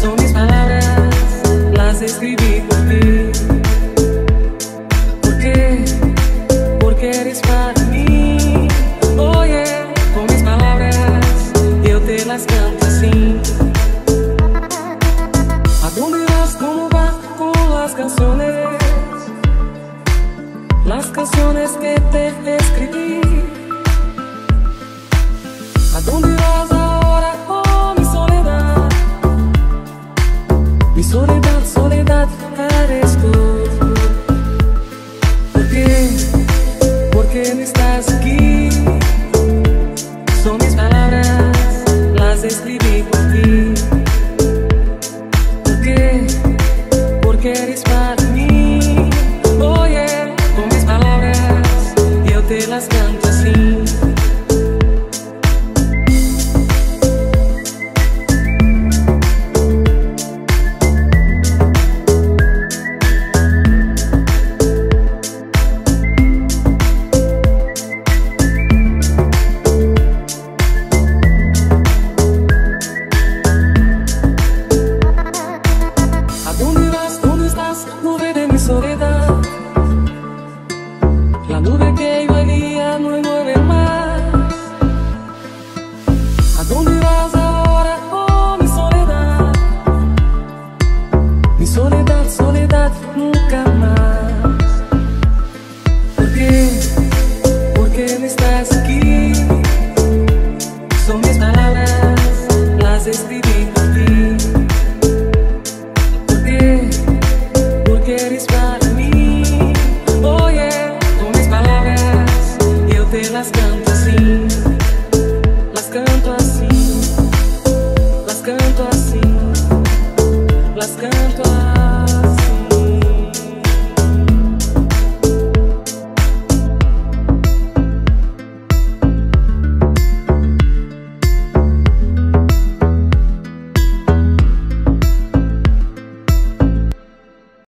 Son mis palabras, las escribí por ti. ¿Por qué? Porque eres para mí. Oye, oh, yeah. con mis palabras, yo te las canto así. ¿A dónde vas? ¿Cómo vas con las canciones? Las canciones que te escribí. Soledad, soledad eres tú. ¿Por qué? ¿Por qué no estás aquí? Son mis palabras, las escribí por ti. ¿Por qué? ¿Por qué eres para mí? Oye, con mis palabras, yo te las canto así. Mi soledad, soledad nunca más.